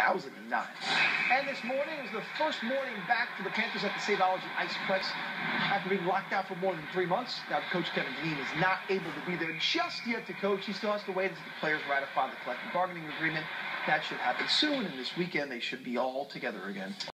2009. And this morning is the first morning back for the Panthers at the Safeology Ice Press after being locked out for more than three months. Now, Coach Kevin Dineen is not able to be there just yet to coach. He still has to wait until the players ratify the collective bargaining agreement. That should happen soon, and this weekend they should be all together again.